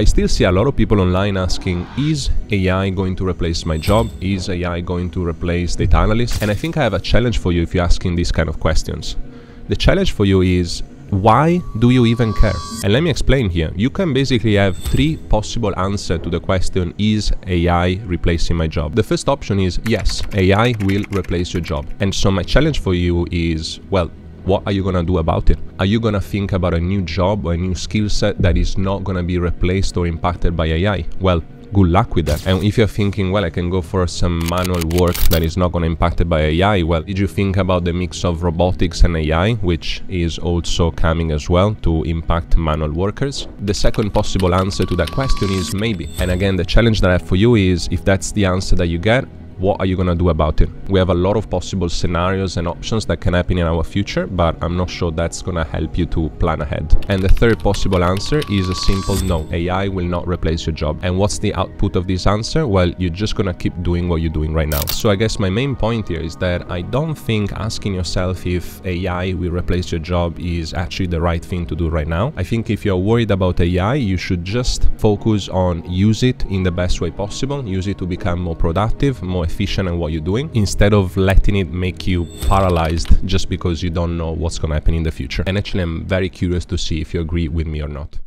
I still see a lot of people online asking, is AI going to replace my job? Is AI going to replace data analysts? And I think I have a challenge for you if you're asking these kind of questions. The challenge for you is why do you even care? And let me explain here. You can basically have three possible answers to the question, is AI replacing my job? The first option is yes, AI will replace your job. And so my challenge for you is, well, what are you going to do about it? Are you going to think about a new job or a new skill set that is not going to be replaced or impacted by AI? Well, good luck with that. And if you're thinking, well, I can go for some manual work that is not going to be impacted by AI, well, did you think about the mix of robotics and AI, which is also coming as well to impact manual workers? The second possible answer to that question is maybe. And again, the challenge that I have for you is if that's the answer that you get, what are you going to do about it? We have a lot of possible scenarios and options that can happen in our future, but I'm not sure that's going to help you to plan ahead. And the third possible answer is a simple no. AI will not replace your job. And what's the output of this answer? Well, you're just going to keep doing what you're doing right now. So I guess my main point here is that I don't think asking yourself if AI will replace your job is actually the right thing to do right now. I think if you're worried about AI, you should just focus on use it in the best way possible, use it to become more productive, more efficient in what you're doing instead of letting it make you paralyzed just because you don't know what's going to happen in the future. And actually, I'm very curious to see if you agree with me or not.